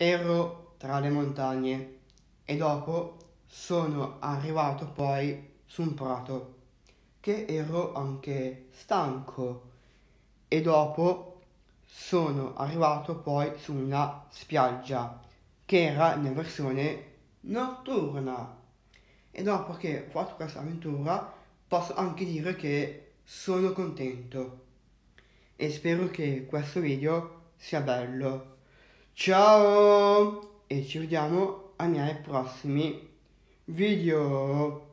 ero tra le montagne e dopo sono arrivato poi su un prato che ero anche stanco e dopo sono arrivato poi su una spiaggia che era in versione notturna. E dopo che ho fatto questa avventura posso anche dire che sono contento e spero che questo video sia bello ciao! E ci vediamo ai miei prossimi video